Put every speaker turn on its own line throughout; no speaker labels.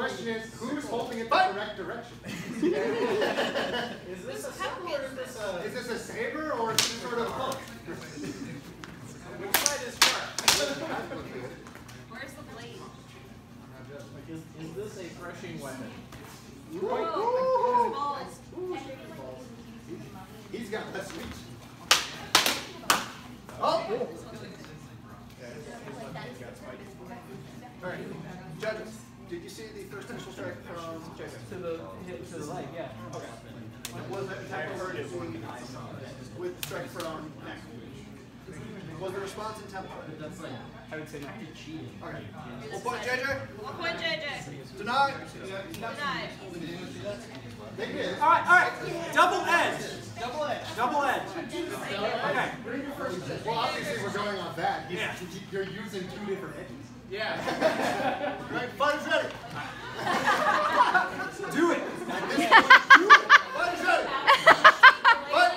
question is, who's holding it the correct direction?
Is this a saber or is this a?
Is this a saber or is this sort of a hook?
Which side is sharp?
Where's the blade?
Like, is, is this a threshing weapon?
Whoa. Balls.
He's got less reach. Oh! oh! Alright, judges, did you see the first initial strike from Jason?
To the to the leg, yeah. Okay.
Was that tempered with the strike from neck? Was the response in tempo?
I would say not.
Alright. One point JJ,
One point JJ.
deny.
Denied.
They did.
All right, all right. Double edge. Double edge. Okay.
Well, obviously we're going off that. He's-
Yeah.
You're using two different edges.
Yeah.
Right, fighters ready.
Do it.
At this do it. Fighters ready. Fight.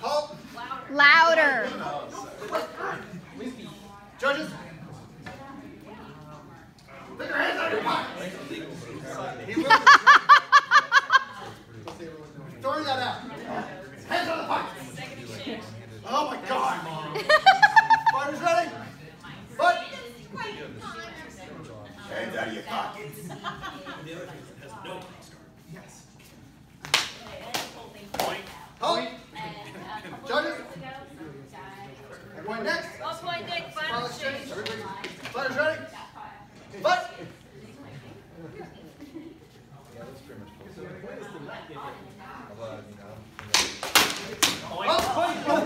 Halt.
Louder.
Judges. Put your hands on your pockets. That out. Hands the pockets. Oh my God. Fighters ready. Fight. Hands out of your pockets. Halt. Judges. Everyone next.
One point Nick. Final
Final exchange.
exchange.
Fighters ready. Fight. Judges.